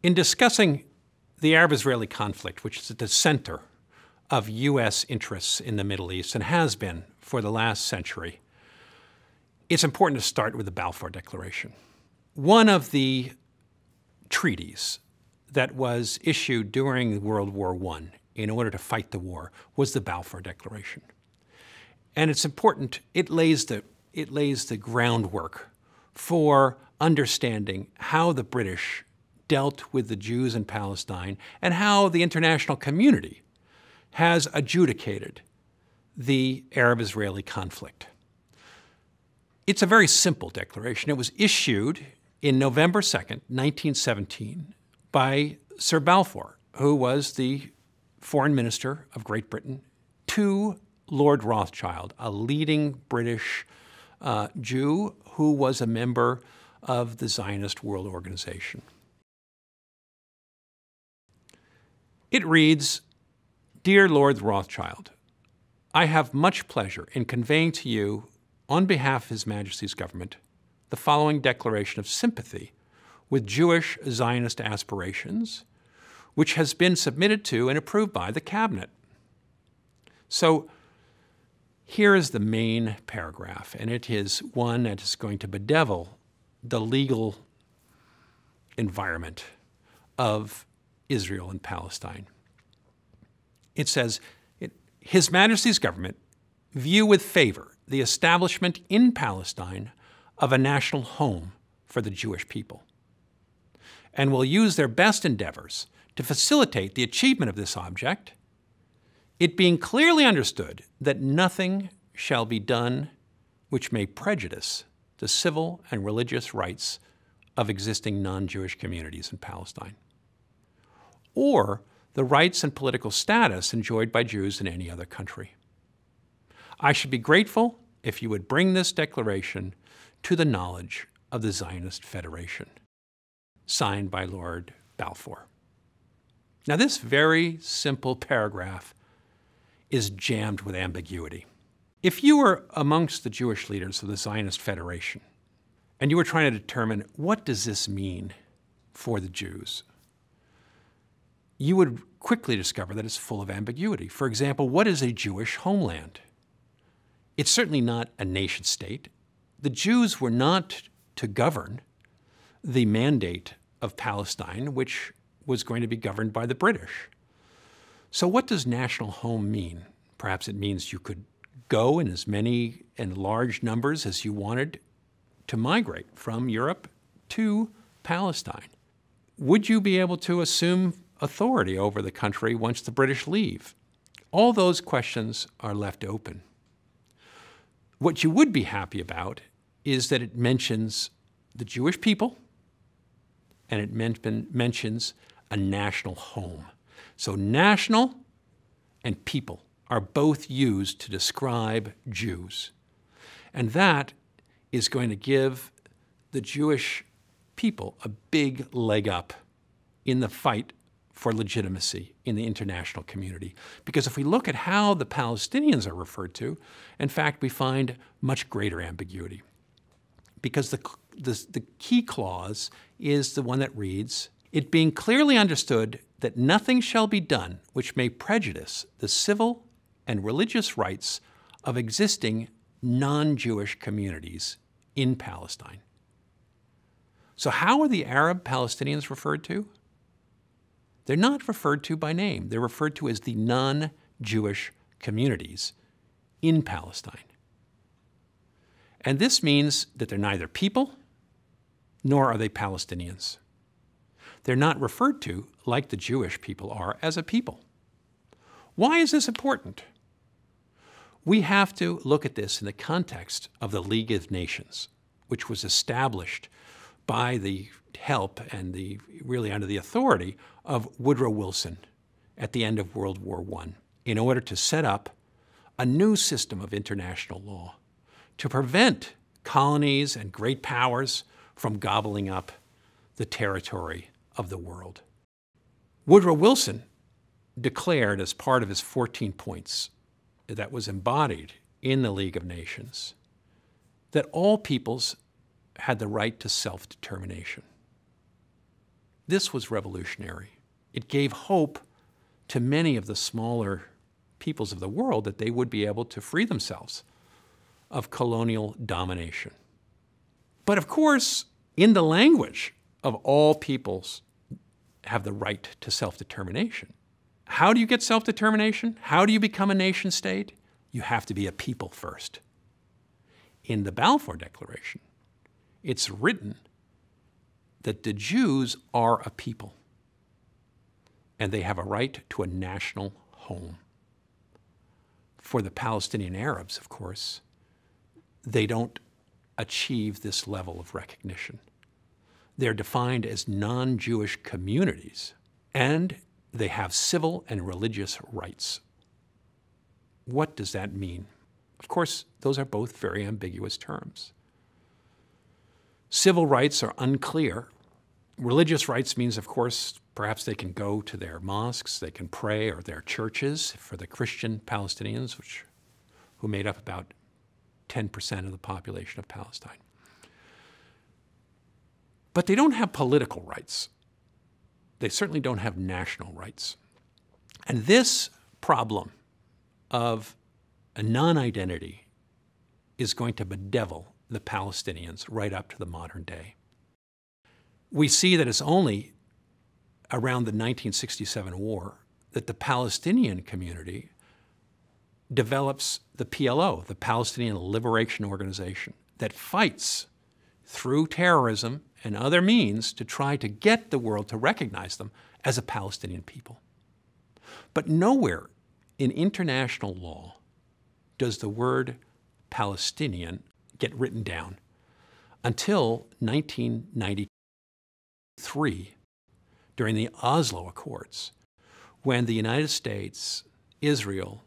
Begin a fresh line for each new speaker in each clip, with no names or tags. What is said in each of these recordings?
In discussing the Arab Israeli conflict, which is at the center of U.S. interests in the Middle East and has been for the last century, it's important to start with the Balfour Declaration. One of the treaties that was issued during World War I in order to fight the war was the Balfour Declaration. And it's important, it lays the, it lays the groundwork for understanding how the British dealt with the Jews in Palestine and how the international community has adjudicated the Arab Israeli conflict. It's a very simple declaration. It was issued in November 2nd, 1917, by Sir Balfour, who was the foreign minister of Great Britain, to Lord Rothschild, a leading British uh, Jew who was a member of the Zionist World Organization. It reads Dear Lord Rothschild, I have much pleasure in conveying to you, on behalf of His Majesty's government, the following declaration of sympathy with Jewish Zionist aspirations, which has been submitted to and approved by the Cabinet. So here is the main paragraph, and it is one that is going to bedevil the legal environment of Israel and Palestine. It says, His Majesty's government view with favor the establishment in Palestine of a national home for the Jewish people and will use their best endeavors to facilitate the achievement of this object, it being clearly understood that nothing shall be done which may prejudice the civil and religious rights of existing non Jewish communities in Palestine, or the rights and political status enjoyed by Jews in any other country. I should be grateful if you would bring this declaration to the knowledge of the Zionist Federation signed by Lord Balfour. Now, this very simple paragraph is jammed with ambiguity. If you were amongst the Jewish leaders of the Zionist Federation and you were trying to determine what does this mean for the Jews, you would quickly discover that it's full of ambiguity. For example, what is a Jewish homeland? It's certainly not a nation state. The Jews were not to govern the mandate of Palestine, which was going to be governed by the British. So, what does national home mean? Perhaps it means you could go in as many and large numbers as you wanted to migrate from Europe to Palestine. Would you be able to assume authority over the country once the British leave? All those questions are left open. What you would be happy about is that it mentions the Jewish people and it men- mentions a national home. So, national and people are both used to describe Jews. And that is going to give the Jewish people a big leg up in the fight for legitimacy in the international community. Because if we look at how the Palestinians are referred to, in fact, we find much greater ambiguity. Because the the, the key clause is the one that reads, it being clearly understood that nothing shall be done which may prejudice the civil and religious rights of existing non Jewish communities in Palestine. So, how are the Arab Palestinians referred to? They're not referred to by name, they're referred to as the non Jewish communities in Palestine. And this means that they're neither people nor are they Palestinians. They're not referred to, like the Jewish people are, as a people. Why is this important? We have to look at this in the context of the League of Nations, which was established by the help and the really under the authority of Woodrow Wilson at the end of World War I in order to set up a new system of international law to prevent colonies and great powers from gobbling up the territory of the world. Woodrow Wilson declared as part of his 14 points that was embodied in the League of Nations that all peoples had the right to self determination. This was revolutionary. It gave hope to many of the smaller peoples of the world that they would be able to free themselves of colonial domination. But of course, in the language of all peoples have the right to self-determination. How do you get self-determination? How do you become a nation state? You have to be a people first. In the Balfour Declaration, it's written that the Jews are a people and they have a right to a national home. For the Palestinian Arabs, of course, they don't achieve this level of recognition. They're defined as non-Jewish communities, and they have civil and religious rights. What does that mean? Of course, those are both very ambiguous terms. Civil rights are unclear. Religious rights means, of course, perhaps they can go to their mosques, they can pray, or their churches for the Christian Palestinians, which, who made up about 10% of the population of Palestine. But they don't have political rights. They certainly don't have national rights. And this problem of a non-identity is going to bedevil the Palestinians right up to the modern day. We see that it's only around the 1967 war that the Palestinian community develops the PLO, the Palestinian Liberation Organization, that fights through terrorism and other means to try to get the world to recognize them as a Palestinian people. But nowhere in international law does the word Palestinian get written down until 1993 during the Oslo Accords when the United States, Israel,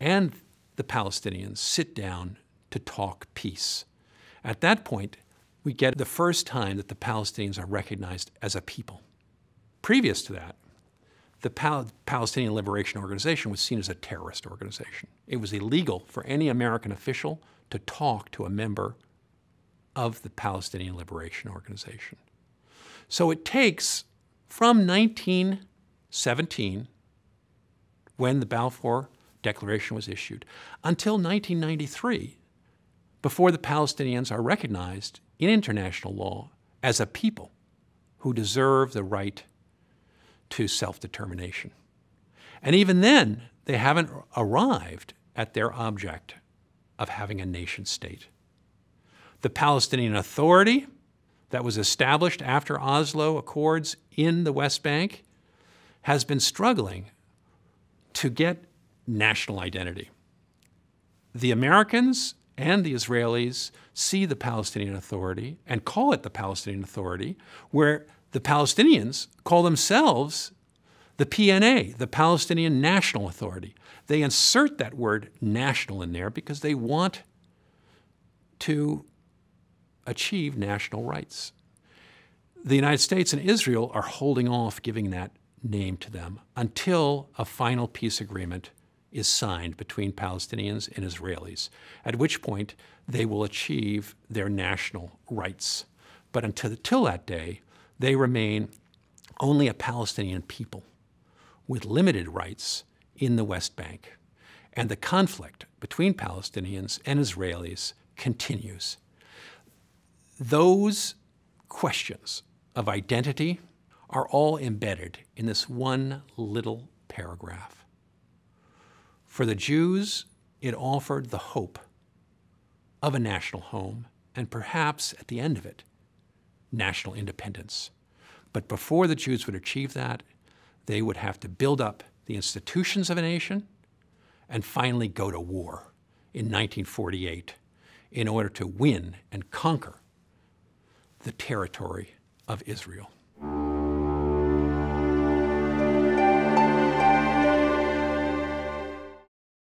and the Palestinians sit down to talk peace. At that point, we get the first time that the Palestinians are recognized as a people. Previous to that, the Pal Palestinian Liberation Organization was seen as a terrorist organization. It was illegal for any American official to talk to a member of the Palestinian Liberation Organization. So it takes from 1917, when the Balfour Declaration was issued, until 1993, before the Palestinians are recognized in international law as a people who deserve the right to self-determination. And even then, they haven't arrived at their object of having a nation state. The Palestinian Authority that was established after Oslo Accords in the West Bank has been struggling to get national identity. The Americans and the Israelis see the Palestinian Authority and call it the Palestinian Authority, where the Palestinians call themselves the PNA, the Palestinian National Authority. They insert that word national in there because they want to achieve national rights. The United States and Israel are holding off giving that name to them until a final peace agreement is signed between Palestinians and Israelis, at which point they will achieve their national rights. But until, until that day, they remain only a Palestinian people with limited rights in the West Bank. And the conflict between Palestinians and Israelis continues. Those questions of identity are all embedded in this one little paragraph. For the Jews, it offered the hope of a national home and perhaps at the end of it, national independence. But before the Jews would achieve that, they would have to build up the institutions of a nation and finally go to war in 1948 in order to win and conquer the territory of Israel.